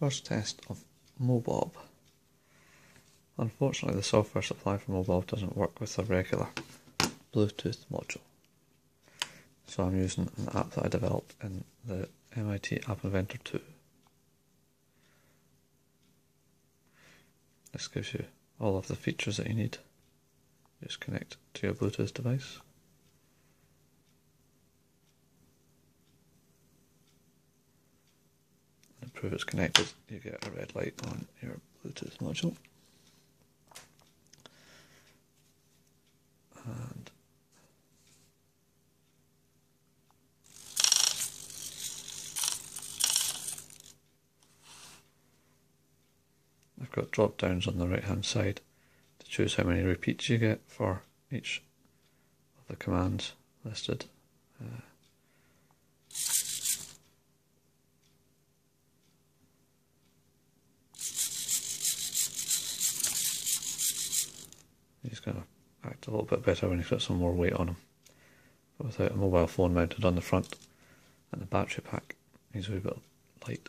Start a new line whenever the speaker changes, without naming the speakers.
First test of MobBob. Unfortunately the software supply for MobBob doesn't work with the regular Bluetooth module. So I'm using an app that I developed in the MIT App Inventor 2. This gives you all of the features that you need. Just connect to your Bluetooth device. Prove it's connected, you get a red light on your Bluetooth module. And I've got drop downs on the right hand side to choose how many repeats you get for each of the commands listed. He's going to act a little bit better when he's got some more weight on him. But without a mobile phone mounted on the front and the battery pack, he's a wee bit light.